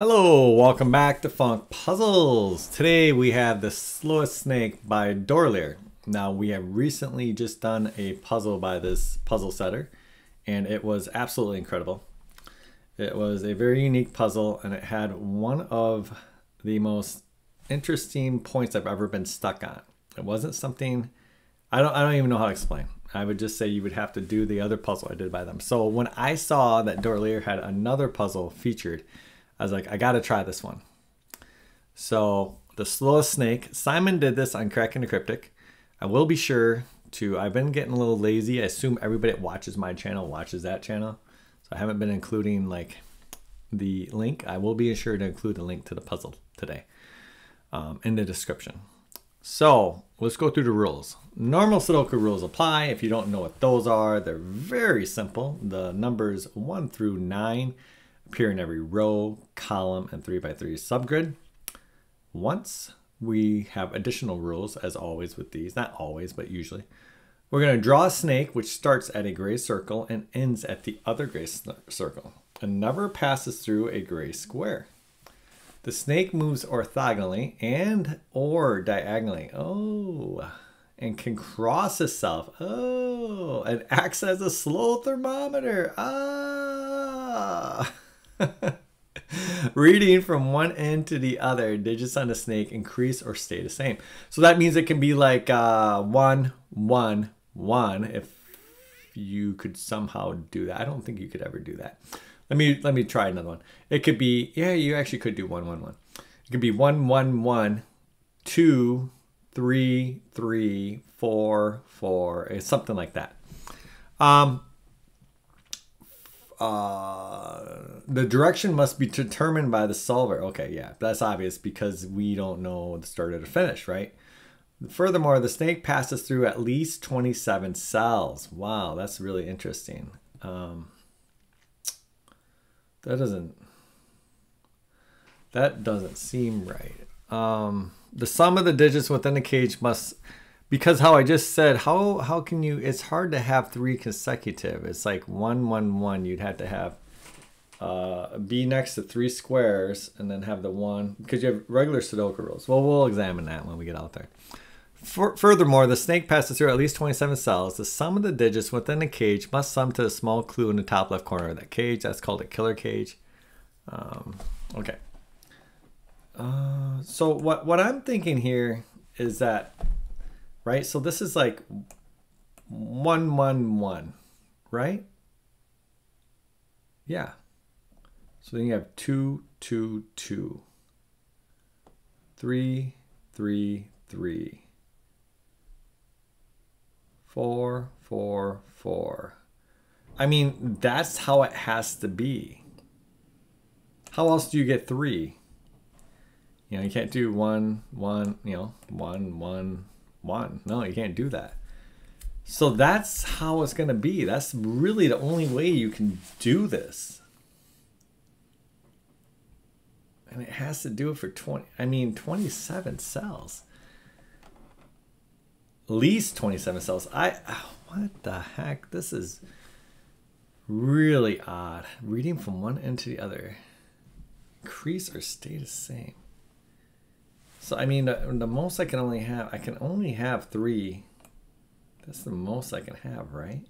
Hello, welcome back to Phonk Puzzles. Today we have The Slowest Snake by Dorlir. Now we have recently just done a puzzle by this puzzle setter and it was absolutely incredible. It was a very unique puzzle and it had one of the most interesting points I've ever been stuck on. It wasn't something, I don't, I don't even know how to explain. I would just say you would have to do the other puzzle I did by them. So when I saw that Dorlir had another puzzle featured, I was like, I got to try this one. So the slowest snake, Simon did this on Cracking the Cryptic. I will be sure to, I've been getting a little lazy. I assume everybody that watches my channel watches that channel. So I haven't been including like the link. I will be sure to include the link to the puzzle today um, in the description. So let's go through the rules. Normal Sudoku rules apply. If you don't know what those are, they're very simple. The numbers one through nine appear in every row, column, and 3 by 3 subgrid. Once we have additional rules, as always with these, not always, but usually, we're going to draw a snake which starts at a gray circle and ends at the other gray circle and never passes through a gray square. The snake moves orthogonally and or diagonally. Oh, and can cross itself. Oh, and acts as a slow thermometer. Ah. Reading from one end to the other, digits on a snake increase or stay the same. So that means it can be like uh, one, one, one. If you could somehow do that, I don't think you could ever do that. Let me let me try another one. It could be yeah, you actually could do one, one, one. It could be one, one, one, two, three, three, four, four, something like that. Um, uh, the direction must be determined by the solver. Okay, yeah, that's obvious because we don't know the start or the finish, right? Furthermore, the snake passes through at least 27 cells. Wow, that's really interesting. Um, that doesn't that doesn't seem right. Um, the sum of the digits within the cage must because how I just said, how how can you? It's hard to have three consecutive. It's like one, one, one. You'd have to have uh, be next to three squares and then have the one because you have regular Sudoku rules. Well, we'll examine that when we get out there. For, furthermore, the snake passes through at least 27 cells. The sum of the digits within the cage must sum to the small clue in the top left corner of that cage. That's called a killer cage. Um, okay. Uh, so what what I'm thinking here is that right? So this is like one, one, one, right? Yeah. So then you have two, two, two, three, three, three, four, four, four. I mean, that's how it has to be. How else do you get three? You know, you can't do one, one, you know, one, one, one. No, you can't do that. So that's how it's going to be. That's really the only way you can do this. And it has to do it for 20, I mean, 27 cells. Least 27 cells. I, what the heck? This is really odd. Reading from one end to the other. Increase or stay the same. So I mean, the, the most I can only have, I can only have three. That's the most I can have, right?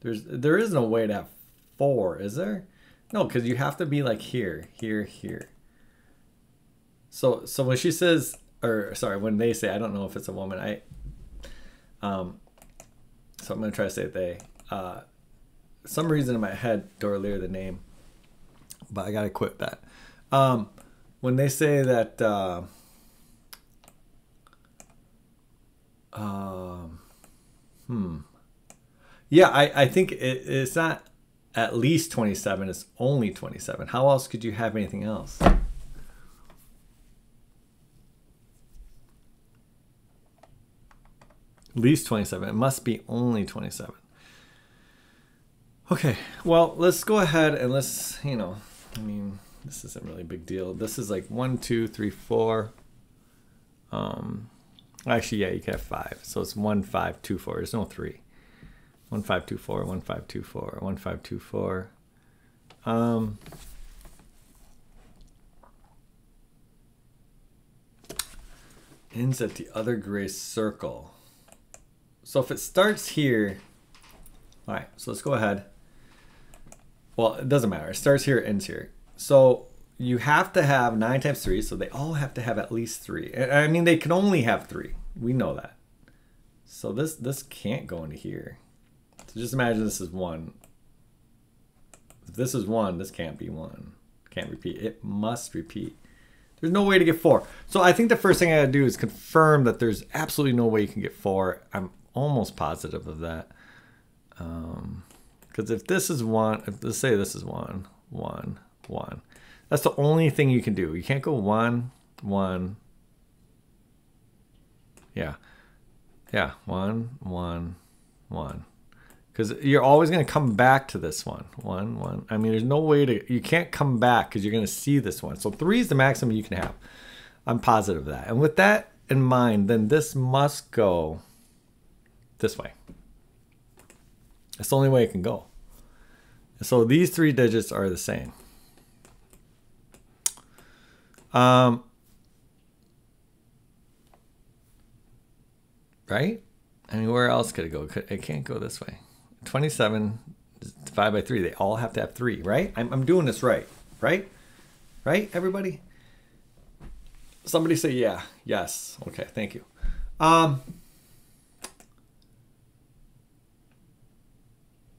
There's there is no way to have four, is there? No, because you have to be like here, here, here. So so when she says, or sorry, when they say, I don't know if it's a woman. I um. So I'm gonna try to say they. Uh, some reason in my head, Dorlir the name, but I gotta quit that. Um, when they say that. Uh, Um, hmm. Yeah, I, I think it, it's not at least 27. It's only 27. How else could you have anything else? Least 27. It must be only 27. Okay, well, let's go ahead and let's, you know, I mean, this isn't really a big deal. This is like one, two, three, four. Um, Actually, yeah, you can have five. So it's one five two four. There's no three. One five two four. One five two four. One five two four. Um. Ends at the other gray circle. So if it starts here, all right. So let's go ahead. Well, it doesn't matter. It starts here, ends here. So you have to have 9 times 3, so they all have to have at least 3. I mean, they can only have 3. We know that. So this this can't go into here. So just imagine this is 1. If this is 1, this can't be 1. Can't repeat. It must repeat. There's no way to get 4. So I think the first thing I gotta do is confirm that there's absolutely no way you can get 4. I'm almost positive of that. Um, because if this is 1, if, let's say this is 1, 1, 1. That's the only thing you can do. You can't go 1, 1. Yeah. Yeah, 1, 1, 1 because you're always going to come back to this one. One, one. I mean, there's no way to, you can't come back because you're going to see this one. So three is the maximum you can have. I'm positive of that. And with that in mind, then this must go this way. That's the only way it can go. So these three digits are the same. Um, right? I mean, where else could it go? It can't go this way. 27 divided by 3. They all have to have 3, right? I'm, I'm doing this right, right? Right, everybody? Somebody say yeah. Yes. Okay, thank you. Um,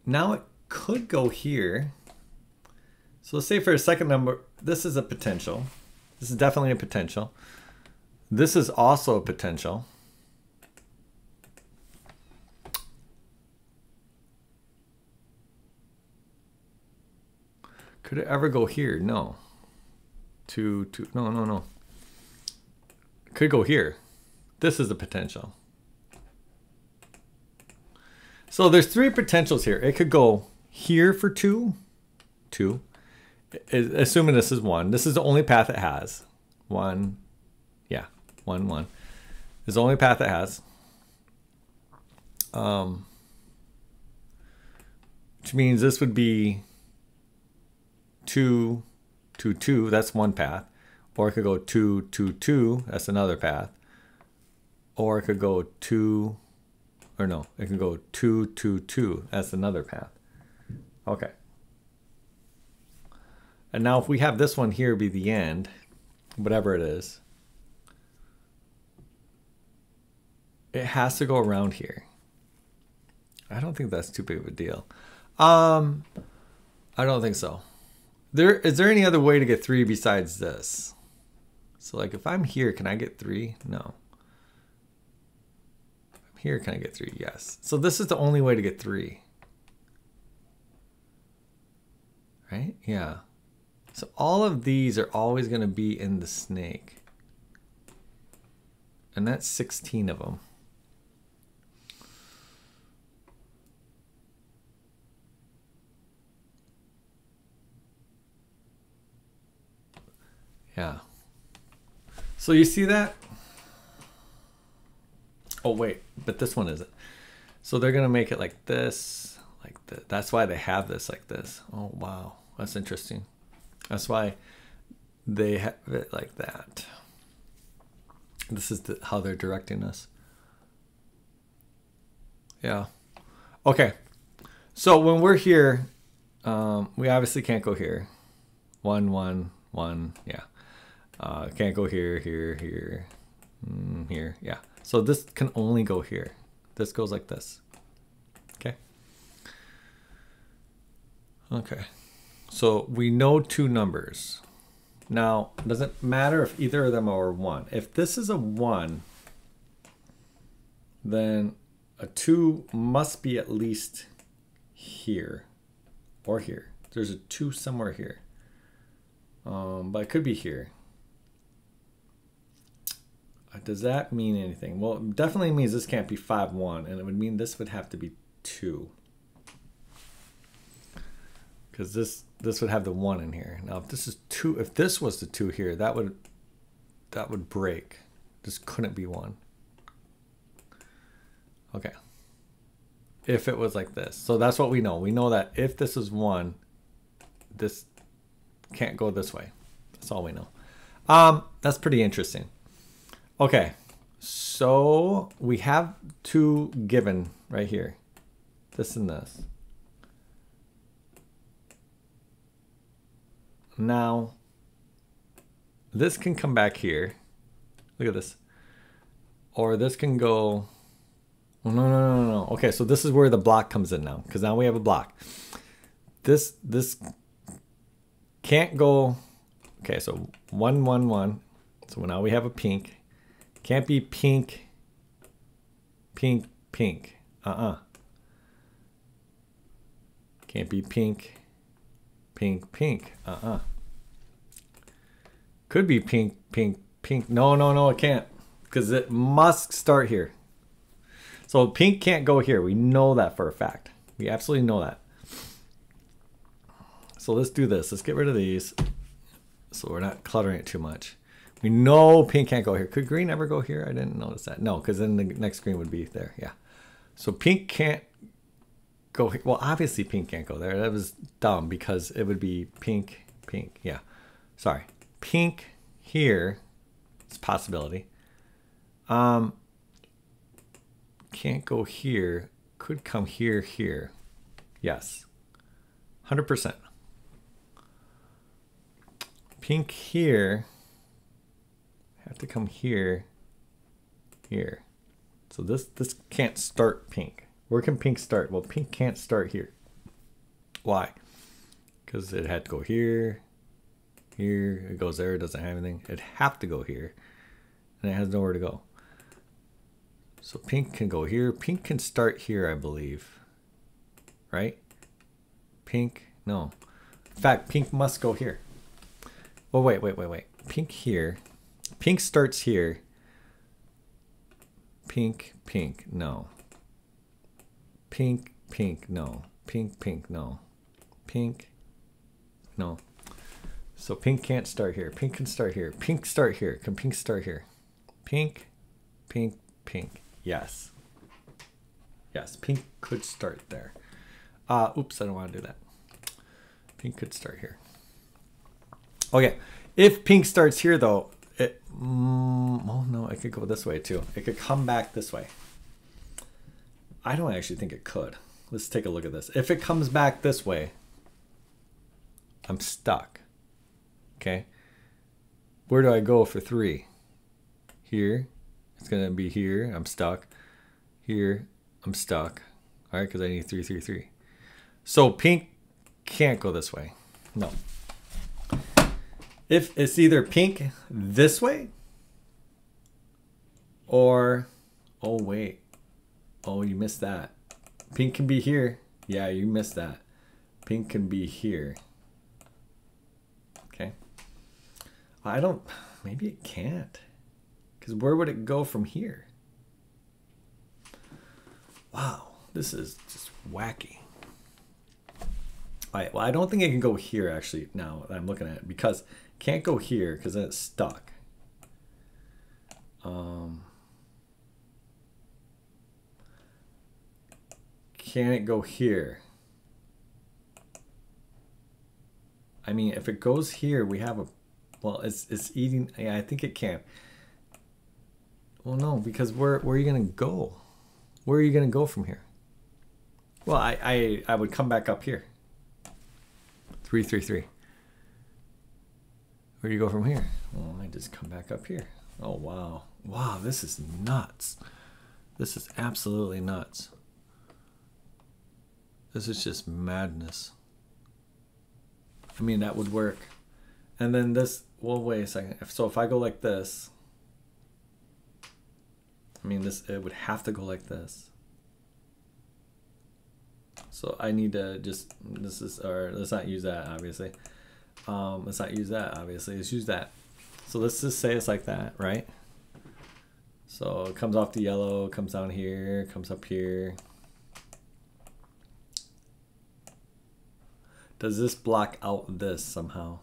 now it could go here. So let's say for a second number, this is a potential. This is definitely a potential. This is also a potential. Could it ever go here? No. To, to, no, no, no. could go here. This is the potential. So there's three potentials here. It could go here for two, two, assuming this is one. This is the only path it has. One, yeah, one, one. Is the only path it has. Um, which means this would be two, two, two, that's one path. Or it could go two, two, two, that's another path. Or it could go two, or no, it can go two, two, two, that's another path. Okay. And now if we have this one here be the end, whatever it is, it has to go around here. I don't think that's too big of a deal. Um, I don't think so. There is there any other way to get three besides this? So like if I'm here, can I get three? No. I'm here, can I get three? Yes. So this is the only way to get three. Right? Yeah. So all of these are always going to be in the snake. And that's 16 of them. Yeah. So you see that? Oh wait, but this one isn't. So they're gonna make it like this, like that. That's why they have this like this. Oh wow, that's interesting. That's why they have it like that. This is the, how they're directing us. Yeah. Okay. So when we're here, um, we obviously can't go here. One, one, one. Yeah. Uh, can't go here, here, here, mm, here. Yeah. So this can only go here. This goes like this. Okay. Okay. So we know two numbers. Now, doesn't matter if either of them are one. If this is a one, then a two must be at least here or here. There's a two somewhere here. Um, but it could be here. Does that mean anything? Well, it definitely means this can't be 5, 1, and it would mean this would have to be 2. Because this this would have the 1 in here. Now, if this is 2, if this was the 2 here, that would that would break. This couldn't be 1. Okay. If it was like this. So that's what we know. We know that if this is 1, this can't go this way. That's all we know. Um, that's pretty interesting. Okay, So we have two given right here. This and this. Now, this can come back here. Look at this. Or this can go... No, no, no, no. Okay, so this is where the block comes in now. Because now we have a block. This, this can't go... Okay, so one, one, one. So now we have a pink. Can't be pink, pink, pink. Uh-uh. Can't be pink, pink, pink. Uh-uh. Could be pink, pink, pink. No, no, no, it can't. Because it must start here. So pink can't go here. We know that for a fact. We absolutely know that. So let's do this. Let's get rid of these. So we're not cluttering it too much. We know pink can't go here. Could green ever go here? I didn't notice that. No, because then the next green would be there. Yeah. So pink can't go. Well, obviously pink can't go there. That was dumb because it would be pink, pink. Yeah. Sorry. Pink here. It's possibility. Um, can't go here. Could come here, here. Yes. 100%. Pink here. Have to come here, here. So this, this can't start pink. Where can pink start? Well, pink can't start here. Why? Because it had to go here, here, it goes there, it doesn't have anything. It'd have to go here, and it has nowhere to go. So pink can go here. Pink can start here, I believe. Right? Pink, no. In fact, pink must go here. Oh, wait, wait, wait, wait. Pink here. Pink starts here. Pink, pink, no. Pink, pink, no. Pink, pink, no. Pink, no. So pink can't start here. Pink can start here. Pink start here. Can pink start here? Pink, pink, pink. Yes. Yes, pink could start there. Uh, oops, I don't want to do that. Pink could start here. Okay, if pink starts here though, it, mm, oh no, it could go this way too. It could come back this way. I don't actually think it could. Let's take a look at this. If it comes back this way, I'm stuck. Okay. Where do I go for three? Here. It's going to be here. I'm stuck. Here. I'm stuck. All right, because I need three, three, three. So pink can't go this way. No. If it's either pink this way or, oh wait, oh you missed that. Pink can be here. Yeah, you missed that. Pink can be here. Okay. I don't, maybe it can't. Because where would it go from here? Wow, this is just wacky. All right, well, I don't think it can go here actually now that I'm looking at it because can't go here because then it's stuck. Um, can it go here? I mean, if it goes here, we have a, well, it's, it's eating, yeah, I think it can. Well, no, because where, where are you going to go? Where are you going to go from here? Well, I, I, I would come back up here. Three, three, three. Where do you go from here? Well, I just come back up here. Oh, wow. Wow, this is nuts. This is absolutely nuts. This is just madness. I mean, that would work. And then this, well, wait a second. So if I go like this, I mean, this, it would have to go like this. So I need to just, this is, or let's not use that, obviously. Um, let's not use that, obviously. Let's use that. So let's just say it's like that, right? So it comes off the yellow, comes down here, comes up here. Does this block out this somehow?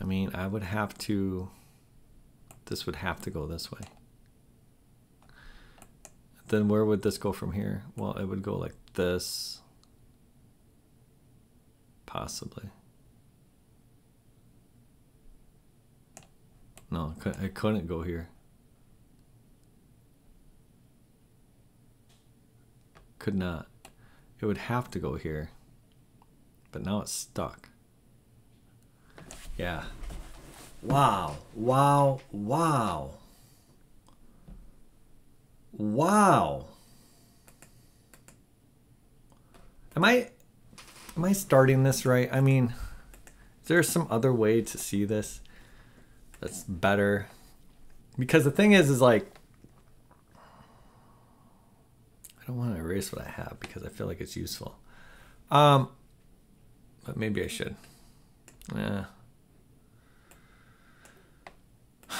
I mean, I would have to, this would have to go this way. Then where would this go from here? Well, it would go like this. Possibly. No, it couldn't go here. Could not. It would have to go here. But now it's stuck. Yeah. Wow. Wow. Wow. Wow. Am I am I starting this right? I mean, is there some other way to see this that's better? Because the thing is is like I don't want to erase what I have because I feel like it's useful. Um but maybe I should. Yeah.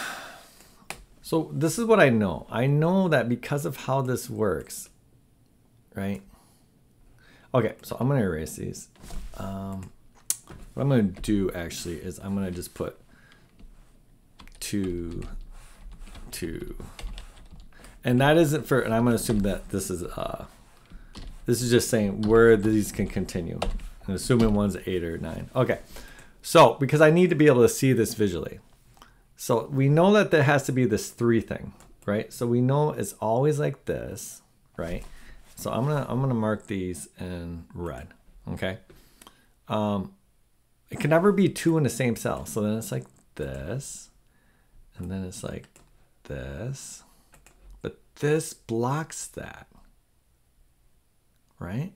So this is what I know. I know that because of how this works, right? Okay, so I'm gonna erase these. Um, what I'm gonna do actually is I'm gonna just put two, two, and that isn't for. And I'm gonna assume that this is uh, this is just saying where these can continue. And assuming one's eight or nine. Okay, so because I need to be able to see this visually. So we know that there has to be this three thing, right? So we know it's always like this, right? So I'm gonna I'm gonna mark these in red, okay? Um, it can never be two in the same cell. So then it's like this, and then it's like this, but this blocks that, right?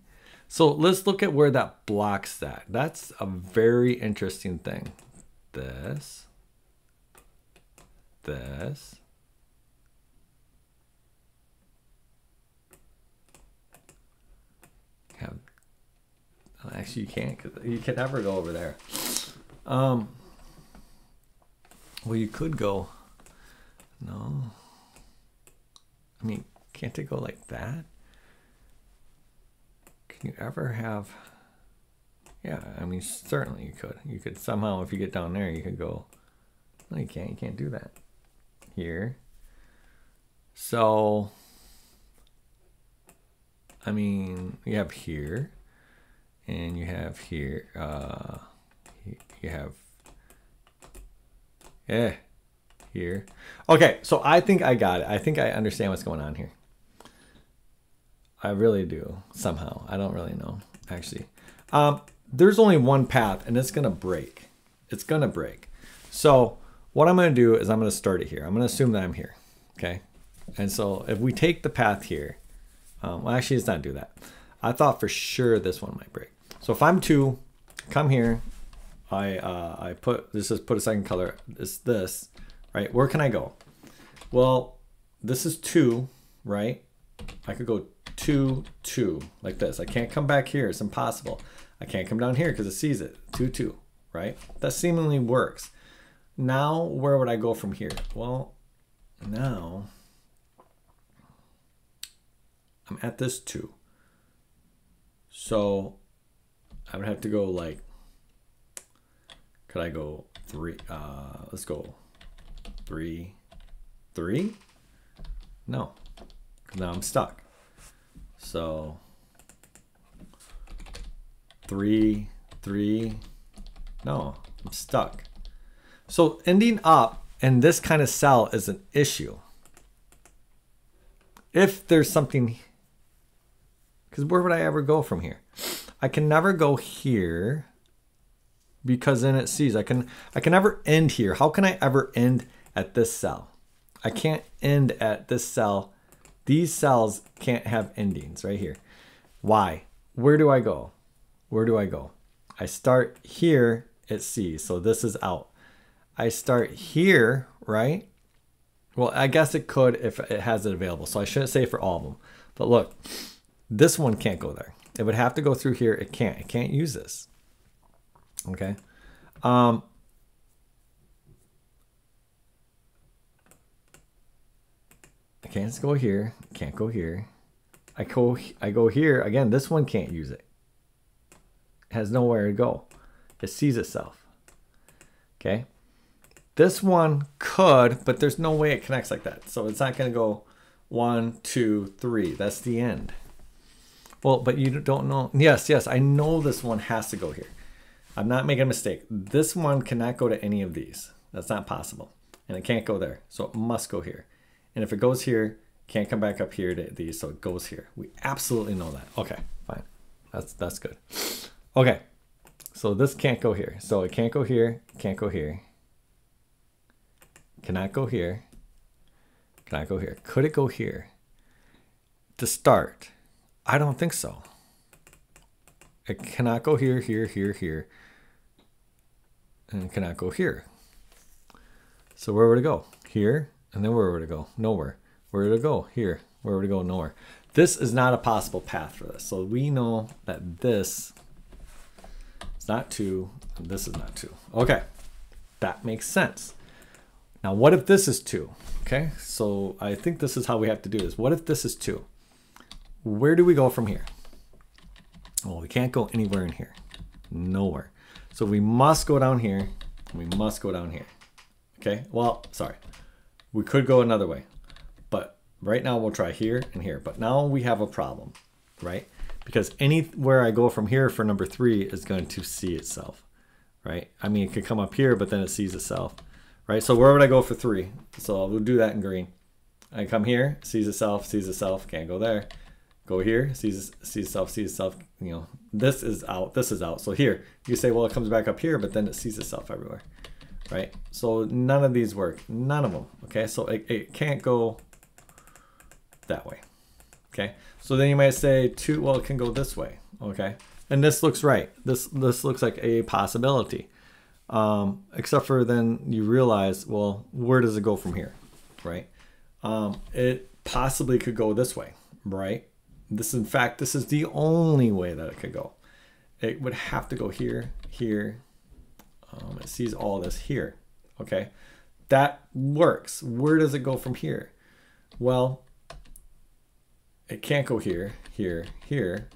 So let's look at where that blocks that. That's a very interesting thing. This this. Have, actually, you can't. You can never go over there. Um. Well, you could go. No. I mean, can't it go like that? Can you ever have? Yeah, I mean, certainly you could. You could somehow, if you get down there, you could go. No, you can't. You can't do that here. So, I mean, you have here, and you have here, uh, you have, yeah, here. Okay, so I think I got it. I think I understand what's going on here. I really do, somehow. I don't really know, actually. Um, there's only one path, and it's going to break. It's going to break. So what I'm going to do is I'm going to start it here. I'm going to assume that I'm here. Okay. And so if we take the path here, um, well, actually, let's not do that. I thought for sure this one might break. So if I'm two, come here, I uh, I put this is put a second color. This this right. Where can I go? Well, this is two, right? I could go two two like this. I can't come back here. It's impossible. I can't come down here because it sees it. Two two, right? That seemingly works. Now, where would I go from here? Well, now I'm at this two. So I would have to go like, could I go three? Uh, let's go three, three? No, now I'm stuck. So three, three, no, I'm stuck. So ending up in this kind of cell is an issue. If there's something, because where would I ever go from here? I can never go here because then it sees I can I can never end here. How can I ever end at this cell? I can't end at this cell. These cells can't have endings right here. Why? Where do I go? Where do I go? I start here at C. So this is out. I start here, right? Well, I guess it could if it has it available. So I shouldn't say for all of them. But look, this one can't go there. It would have to go through here. It can't. It can't use this. Okay. Um, I can't go here. Can't go here. I go I go here. Again, this one can't use it. It has nowhere to go. It sees itself. Okay. This one could, but there's no way it connects like that. So it's not going to go one, two, three. That's the end. Well, but you don't know. Yes, yes, I know this one has to go here. I'm not making a mistake. This one cannot go to any of these. That's not possible. and it can't go there. So it must go here. And if it goes here, can't come back up here to these, so it goes here. We absolutely know that. Okay, fine. That's that's good. Okay, so this can't go here. So it can't go here, can't go here. Cannot go here. Cannot go here. Could it go here? To start, I don't think so. It cannot go here, here, here, here. And cannot go here. So where would it go? Here, and then where would it go? Nowhere. Where would it go? Here. Where would it go? Nowhere. This is not a possible path for this. So we know that this is not 2, and this is not 2. Okay, that makes sense. Now what if this is 2? Okay, so I think this is how we have to do this. What if this is 2? Where do we go from here? Well, we can't go anywhere in here. Nowhere. So we must go down here. We must go down here. Okay, well, sorry. We could go another way. But right now we'll try here and here. But now we have a problem, right? Because anywhere I go from here for number three is going to see itself, right? I mean, it could come up here, but then it sees itself, right? So where would I go for three? So we'll do that in green. I come here, sees itself, sees itself, can't go there. Go here, sees sees itself, sees itself. You know, this is out, this is out. So here, you say, well, it comes back up here, but then it sees itself everywhere, right? So none of these work, none of them. Okay, so it, it can't go that way. Okay, so then you might say two, well, it can go this way. Okay, and this looks right. This this looks like a possibility. Um, except for then you realize, well, where does it go from here, right? Um, it possibly could go this way, right? This, in fact, this is the only way that it could go. It would have to go here, here. Um, it sees all this here, okay? That works. Where does it go from here? Well, it can't go here, here, here.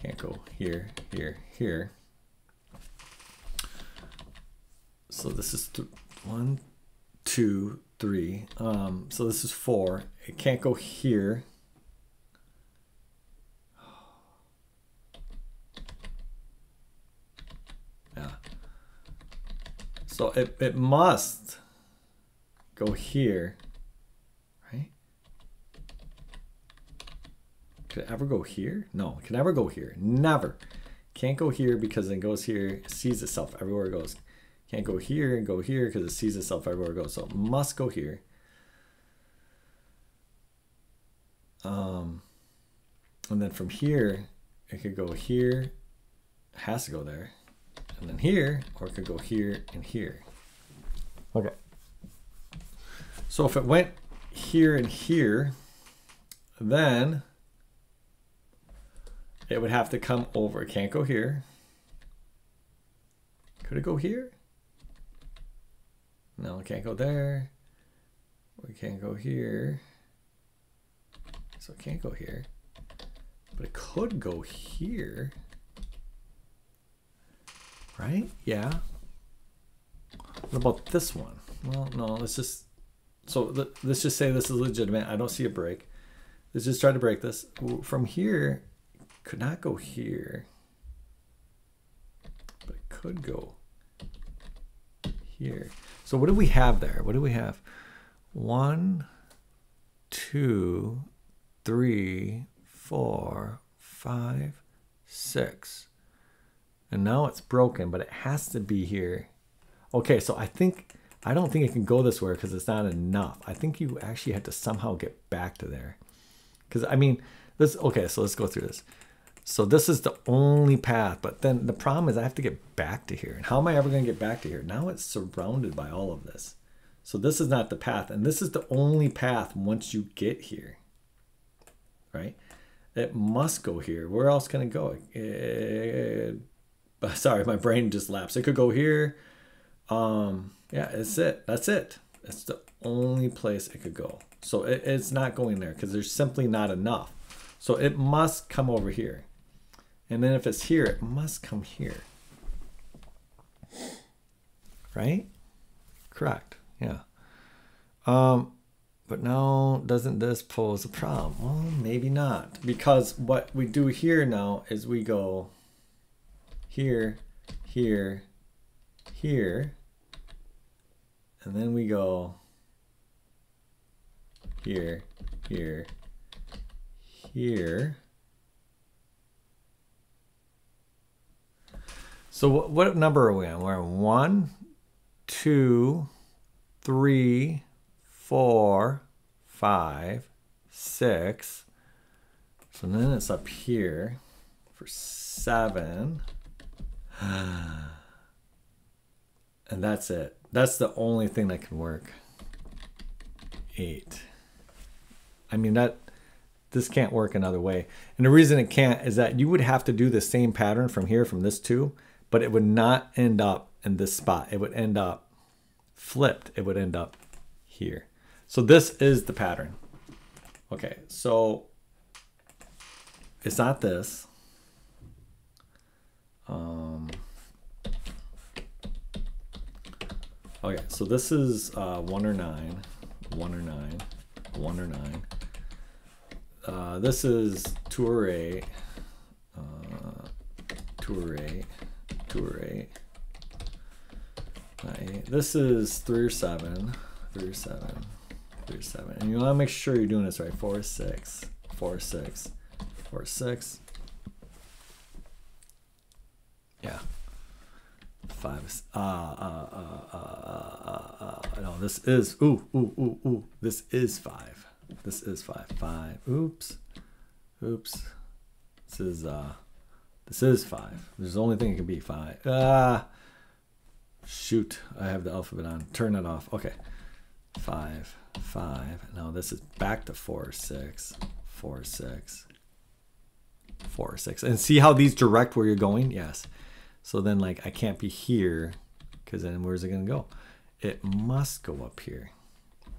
Can't go here, here, here. So this is th one, two, three. Um, so this is four. It can't go here. So it, it must go here. Right? Could it ever go here? No, it can never go here. Never. Can't go here because it goes here, sees itself everywhere it goes. Can't go here and go here because it sees itself everywhere it goes. So it must go here. Um, and then from here, it could go here, It has to go there, and then here, or it could go here and here. Okay. So if it went here and here, then it would have to come over. It can't go here. Could it go here? No, it can't go there. We can't go here. So it can't go here. But it could go here. Right? Yeah. What about this one? Well, no, let's just, so let's just say this is legitimate. I don't see a break. Let's just try to break this. From here, could not go here, but it could go here. So what do we have there? What do we have? One, two, three, four, five, six. And now it's broken, but it has to be here. Okay, so I think, I don't think it can go this way because it's not enough. I think you actually have to somehow get back to there. Because, I mean, this, okay, so let's go through this. So this is the only path, but then the problem is I have to get back to here. And how am I ever going to get back to here? Now it's surrounded by all of this. So this is not the path, and this is the only path once you get here, right? It must go here. Where else can it go? It, sorry, my brain just lapsed. It could go here. Um, yeah, it's it. That's it. That's the only place it could go. So it, it's not going there because there's simply not enough. So it must come over here. And then if it's here, it must come here. Right? Correct. Yeah. Um, but now, doesn't this pose a problem? Well, maybe not. Because what we do here now is we go here, here, here, and then we go here, here, here. So what, what number are we on? We're on one, two, three, four, five, six. So then it's up here for seven. And that's it. That's the only thing that can work. Eight. I mean, that this can't work another way. And the reason it can't is that you would have to do the same pattern from here, from this two, but it would not end up in this spot. It would end up flipped. It would end up here. So this is the pattern. Okay, so it's not this. Um, okay, so this is uh, one or nine, one or nine, one or nine. Uh, this is two or eight, uh, two or eight, two or eight. This is three or seven, three or seven, three or seven. And you want to make sure you're doing this right. Four six, four six, four six, yeah. Five. Uh, uh, uh, uh, uh, no, this is. Ooh, ooh, ooh, ooh. This is five. This is five. Five. Oops. Oops. This is. uh This is five. There's the only thing it can be five. Ah. Shoot. I have the alphabet on. Turn it off. Okay. Five. Five. Now this is back to four, six, four, six, four, six. And see how these direct where you're going? Yes. So then like I can't be here because then where's it gonna go? It must go up here.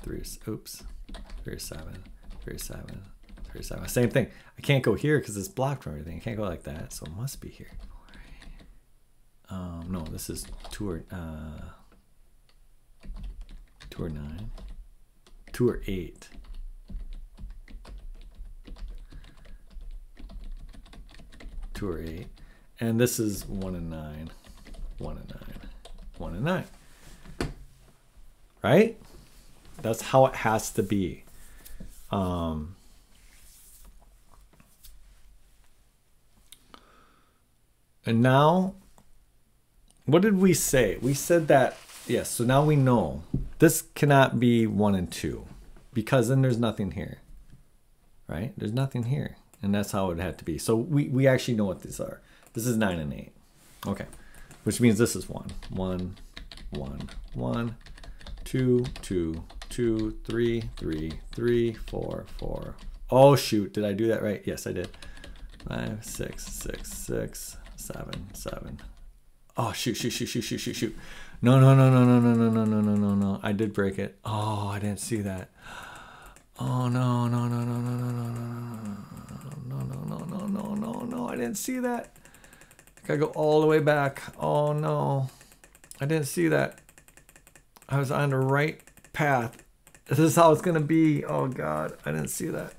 Three, oops, three, seven, three, seven, three, seven. Same thing. I can't go here because it's blocked from everything. I can't go like that, so it must be here. Um, no, this is two or uh, two or nine, two or eight. Two or eight. And this is one and nine, one and nine, one and nine. Right? That's how it has to be. Um, and now, what did we say? We said that, yes, so now we know this cannot be one and two because then there's nothing here, right? There's nothing here. And that's how it had to be. So we, we actually know what these are. This is 9 and 8. Okay. Which means this is 1. 1, 1, 1, 2, 2, 2, 3, 3, 3, 4, 4. Oh, shoot. Did I do that right? Yes, I did. 5, 6, 6, 6, 7, 7. Oh, shoot, shoot, shoot, shoot, shoot, shoot, shoot. No, no, no, no, no, no, no, no, no, no, no, no. I did break it. Oh, I didn't see that. Oh, no, no, no, no, no, no, no, no, no, no, no, no, no, no, no. I didn't see that. Gotta go all the way back. Oh no. I didn't see that. I was on the right path. This is how it's gonna be. Oh god, I didn't see that.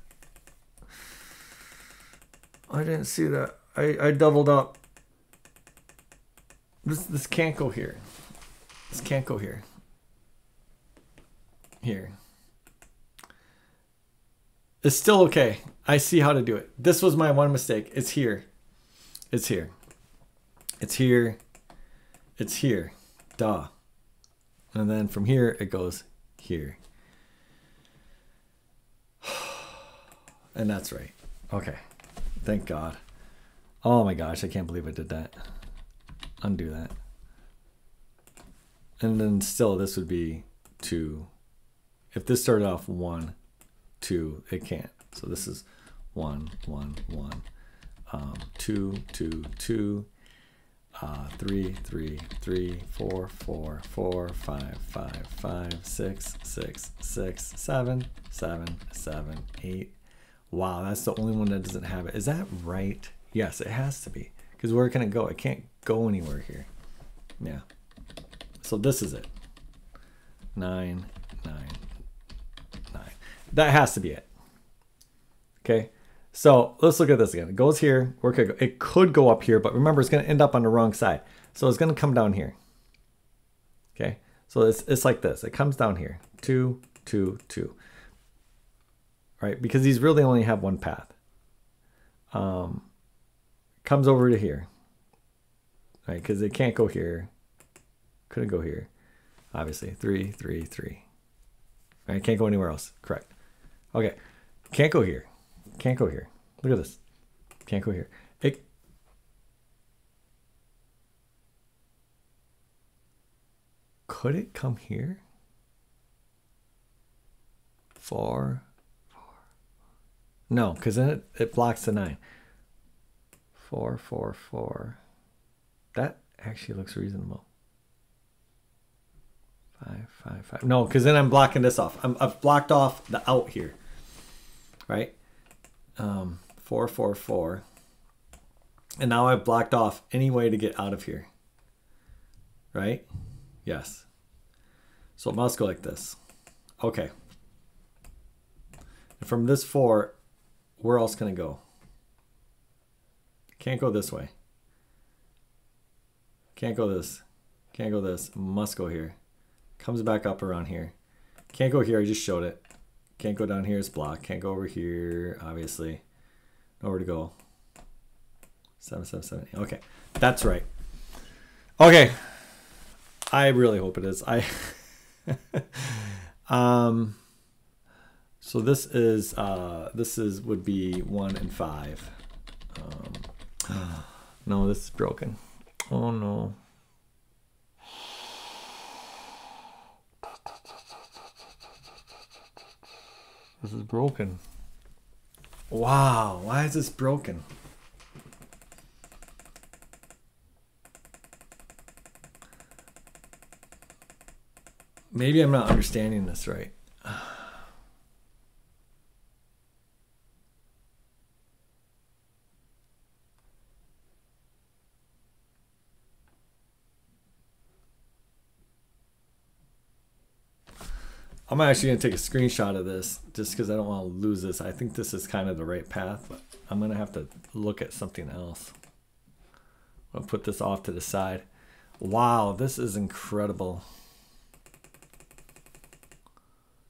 I didn't see that. I, I doubled up. This this can't go here. This can't go here. Here. It's still okay. I see how to do it. This was my one mistake. It's here. It's here. It's here. It's here. Da. And then from here, it goes here. And that's right. Okay. Thank God. Oh my gosh, I can't believe I did that. Undo that. And then still, this would be two. If this started off one, two, it can't. So this is one, one, one, um, two, two, two, uh, three, three, three, four, four, four, five, five, five, six, six, six, seven, seven, seven, eight. Wow, that's the only one that doesn't have it. Is that right? Yes, it has to be. Because where can it go? It can't go anywhere here. Yeah. So this is it. Nine, nine, nine. That has to be it. Okay. So let's look at this again. It goes here. Could it go? It could go up here, but remember it's going to end up on the wrong side. So it's going to come down here. Okay. So it's, it's like this. It comes down here. Two, two, two. right? Because these really only have one path. Um, comes over to here, right? Because it can't go here. Couldn't go here, obviously. Three, three, three. Right? Can't go anywhere else. Correct. Okay. Can't go here. Can't go here. Look at this. Can't go here. It could it come here? Four, four. No, because then it, it blocks the nine. Four, four, four. That actually looks reasonable. Five, five, five. No, because then I'm blocking this off. I'm, I've blocked off the out here. Right? Um, four, four, four. And now I've blocked off any way to get out of here. Right? Yes. So it must go like this. Okay. And from this four, where else can it go? Can't go this way. Can't go this. Can't go this. Must go here. Comes back up around here. Can't go here. I just showed it. Can't go down here. It's blocked. Can't go over here, obviously. Nowhere to go. 7770. Okay. That's right. Okay. I really hope it is. I um so this is uh this is would be one and five. Um no, this is broken. Oh no. This is broken. Wow, why is this broken? Maybe I'm not understanding this right. I'm actually going to take a screenshot of this just because I don't want to lose this. I think this is kind of the right path, but I'm going to have to look at something else. I'll put this off to the side. Wow, this is incredible.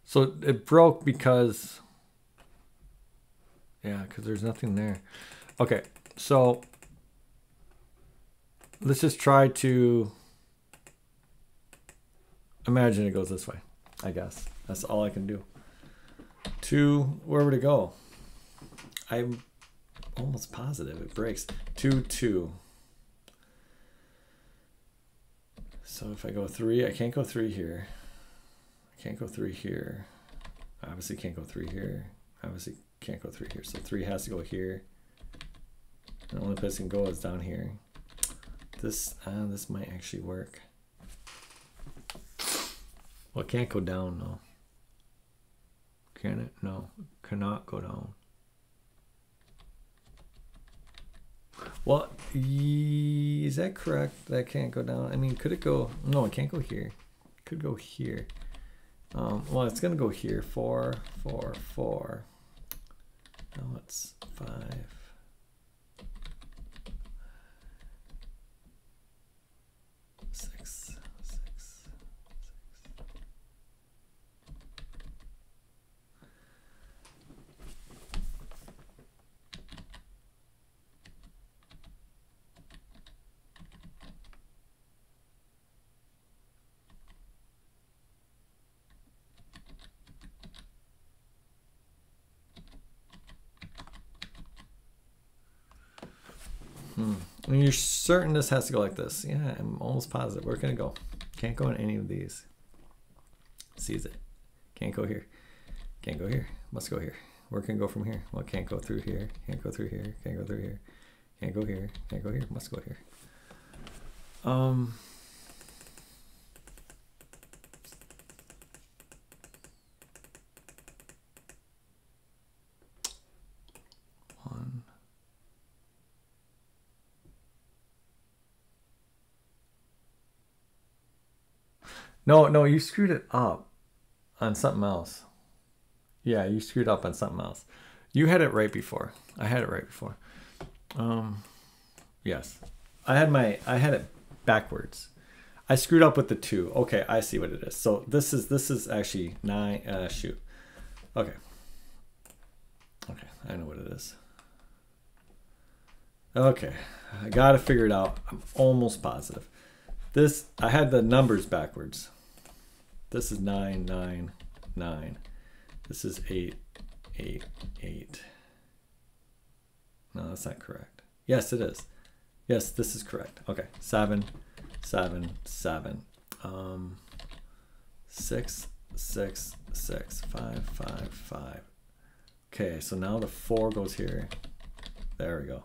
So it broke because, yeah, because there's nothing there. Okay, so let's just try to imagine it goes this way. I guess. That's all I can do. Two, where would it go? I'm almost positive it breaks. Two, two. So if I go three, I can't go three here. I can't go three here. Obviously can't go three here. Obviously can't go three here. So three has to go here. The only place I can go is down here. This, uh, this might actually work. Well, it can't go down, no. Can it? No, cannot go down. Well, is that correct? That can't go down. I mean, could it go? No, it can't go here. Could go here. Um, well, it's gonna go here. Four, four, four. Now it's five. And you're certain this has to go like this. Yeah, I'm almost positive. Where can it go? Can't go in any of these. Sees it. Can't go here. Can't go here. Must go here. Where can go from here? Well, can't go through here. Can't go through here. Can't go through here. Can't go here. Can't go here. Must go here. Um. No, no, you screwed it up on something else. Yeah, you screwed up on something else. You had it right before. I had it right before. Um, yes, I had my I had it backwards. I screwed up with the two. Okay, I see what it is. So this is this is actually nine. Uh, shoot. Okay. Okay, I know what it is. Okay, I gotta figure it out. I'm almost positive. This, I had the numbers backwards. This is nine, nine, nine. This is eight, eight, eight. No, that's not correct. Yes, it is. Yes, this is correct. Okay, seven, seven, seven. Um, six, six, six, five, five, five. Okay, so now the four goes here. There we go.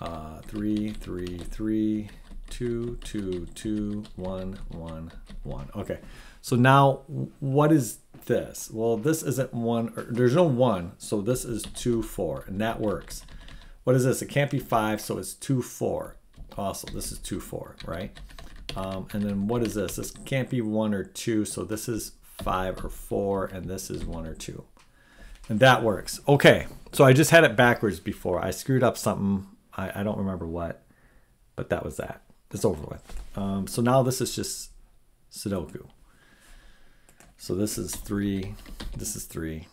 Uh, three, three, three, two, two, two, one, one, one. Okay, so now what is this? Well, this isn't one, or, there's no one, so this is two, four, and that works. What is this? It can't be five, so it's two, four. Also, this is two, four, right? Um, and then what is this? This can't be one or two, so this is five or four, and this is one or two. And that works. Okay, so I just had it backwards before. I screwed up something. I, I don't remember what, but that was that. It's over with. Um, so now this is just Sudoku. So this is three, this is three.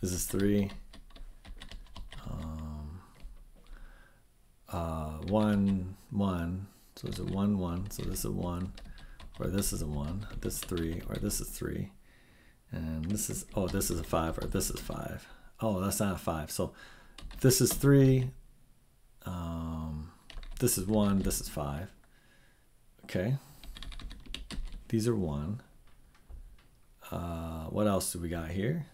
This is three. Um, uh, one, one. So it's a one, one. So this is a one, or this is a one. This is three, or this is three. And this is, oh, this is a five, or this is five. Oh, that's not a five. So this is three. Um, this is one, this is five. Okay. These are one. Uh, what else do we got here?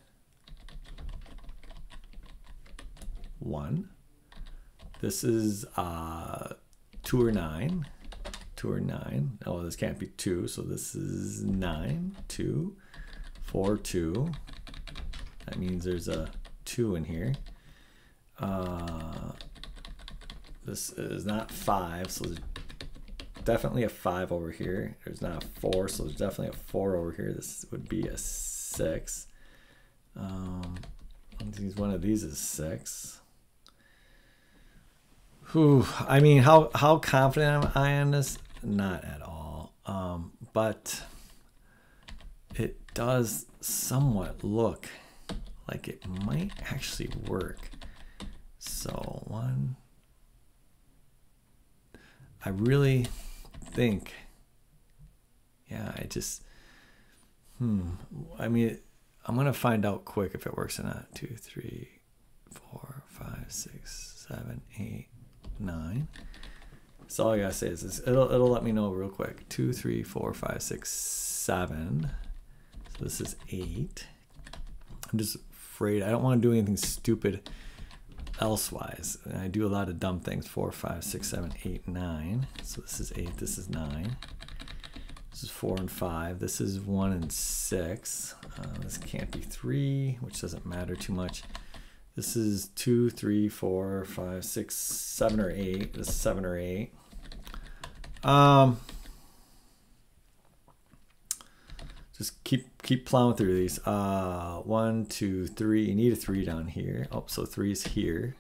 One. This is uh, two or nine. Two or nine. Oh, this can't be two, so this is nine. Two. Four, two. That means there's a two in here. Uh, this is not five, so definitely a five over here. There's not a four, so there's definitely a four over here. This would be a six. Um, one of these is six. Whew, I mean, how how confident am I in this? Not at all. Um, but it does somewhat look like it might actually work. So one, I really think, yeah, I just, hmm, I mean, I'm to find out quick if it works or not. Two, three, four, five, six, seven, eight, nine. So all I gotta say is this. It'll it'll let me know real quick. Two, three, four, five, six, seven. So this is eight. I'm just afraid I don't want to do anything stupid elsewise. And I do a lot of dumb things. Four, five, six, seven, eight, nine. So this is eight. This is nine. This is four and five. This is one and six. Uh, this can't be three, which doesn't matter too much. This is two, three, four, five, six, seven, or eight. This is seven or eight. Um, just keep keep plowing through these. Uh, one, two, three. You need a three down here. Oh, so three is here.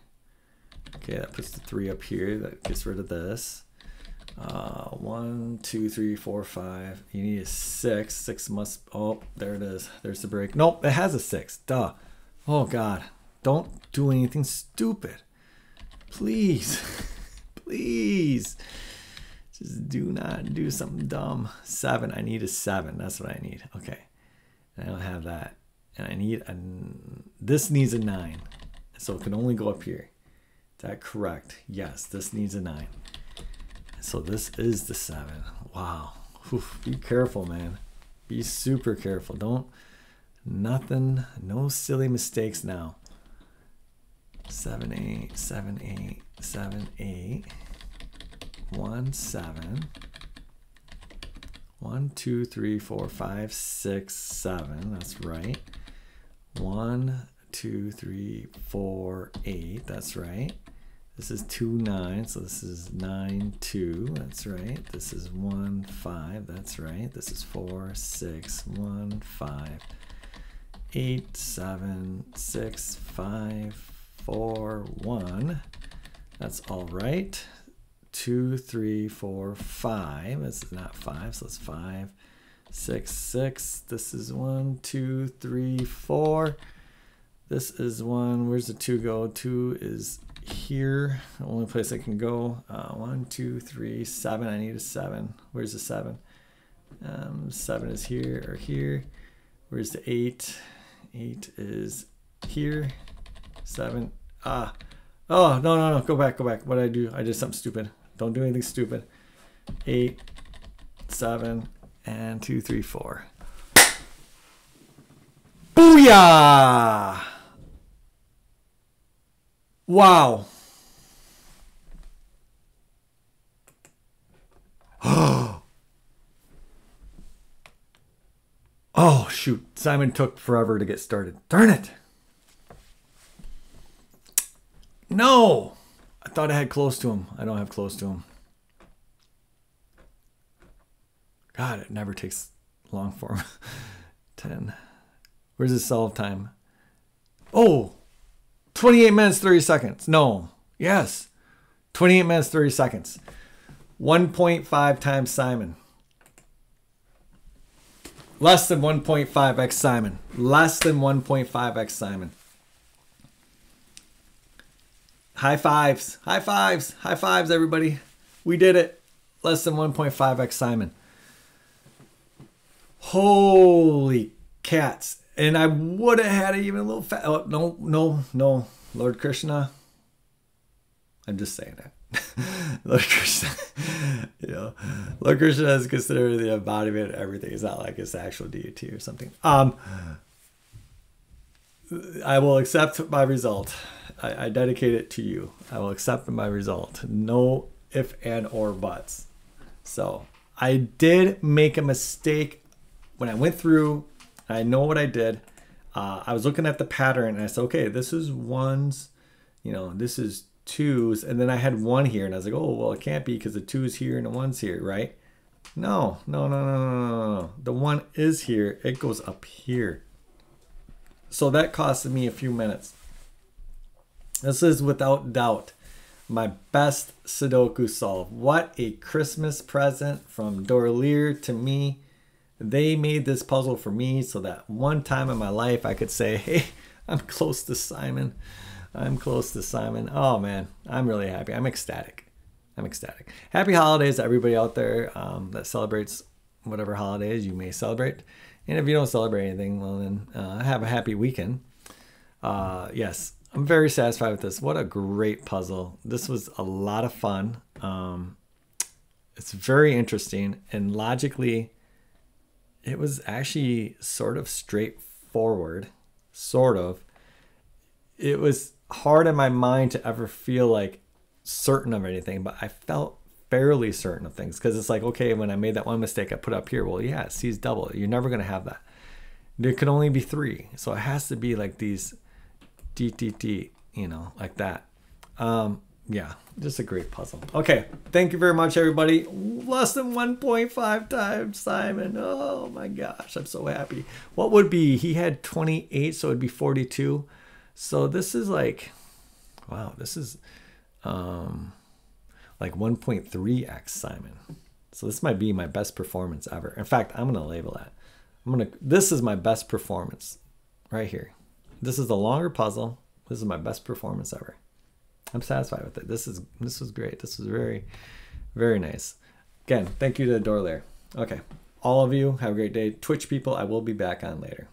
Okay, that puts the three up here. That gets rid of this. Uh, one, two, three, four, five. You need a six. Six must. Oh, there it is. There's the break. Nope, it has a six. Duh. Oh God. Don't do anything stupid. Please. Please. Just do not do something dumb. Seven. I need a seven. That's what I need. Okay. I don't have that. And I need a. This needs a nine. So it can only go up here. Is that correct? Yes, this needs a nine. So this is the seven. Wow. Oof, be careful, man. Be super careful. Don't. Nothing. No silly mistakes now seven eight seven eight seven eight one seven. One two three four five six seven. That's right. One two three four eight. That's right. This is two nine. So this is nine two. That's right. This is one five. That's right. This is four six one five eight seven six five four, one. That's all right. Two, three, four, five. It's not five, so it's five, six, six. This is one, two, three, four. This is one. Where's the two go? Two is here. The only place I can go. Uh, one, two, three, seven. I need a seven. Where's the seven? Um, seven is here or here. Where's the eight? Eight is here. Seven. Ah. Oh, no, no, no. Go back, go back. What did I do? I did something stupid. Don't do anything stupid. Eight, seven, and two, three, four. Booyah! Wow. oh, shoot. Simon took forever to get started. Darn it. No. I thought I had close to him. I don't have close to him. God, it never takes long for form. 10. Where's the solve time? Oh, 28 minutes, 30 seconds. No. Yes. 28 minutes, 30 seconds. 1.5 times Simon. Less than 1.5x Simon. Less than 1.5x Simon. High fives. High fives. High fives, everybody. We did it. Less than 1.5x Simon. Holy cats. And I would have had it even a little fat. Oh, no, no, no. Lord Krishna. I'm just saying that. Lord Krishna, you know, Lord Krishna is considered the embodiment of everything. It's not like it's actual deity or something. Um, I will accept my result. I, I dedicate it to you. I will accept my result. No if and or buts. So I did make a mistake when I went through, I know what I did. Uh, I was looking at the pattern and I said, okay, this is ones, you know, this is twos. And then I had one here and I was like, oh, well, it can't be because the two's here and the one's here, right? No, no, no, no, no, no, no. The one is here. It goes up here. So that costed me a few minutes. This is without doubt my best Sudoku solve. What a Christmas present from Dorlir to me they made this puzzle for me so that one time in my life I could say, hey, I'm close to Simon. I'm close to Simon. Oh man, I'm really happy. I'm ecstatic. I'm ecstatic. Happy holidays to everybody out there um, that celebrates whatever holidays you may celebrate. And if you don't celebrate anything, well then uh, have a happy weekend. Uh, yes, I'm very satisfied with this. What a great puzzle. This was a lot of fun. Um, it's very interesting and logically it was actually sort of straightforward, sort of. It was hard in my mind to ever feel like certain of anything, but I felt fairly certain of things because it's like, okay, when I made that one mistake I put up here, well, yeah, C is double. You're never going to have that. There could only be three. So it has to be like these DTT, you know, like that. Um, yeah, just a great puzzle. Okay, thank you very much, everybody. Less than 1.5 times Simon. Oh my gosh, I'm so happy. What would be? He had 28, so it'd be 42. So this is like, wow, this is um, like 1.3x Simon. So this might be my best performance ever. In fact, I'm gonna label that. I'm gonna. This is my best performance, right here. This is the longer puzzle. This is my best performance ever. I'm satisfied with it. This is this was great. This was very, very nice. Again, thank you to the Dorlir. Okay. All of you, have a great day. Twitch people, I will be back on later.